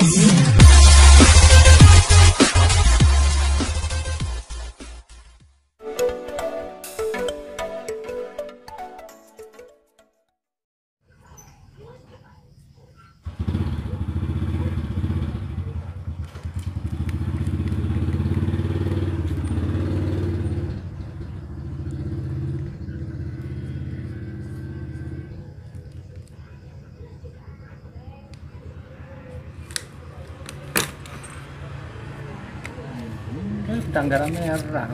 Wow. Tanggaran merah.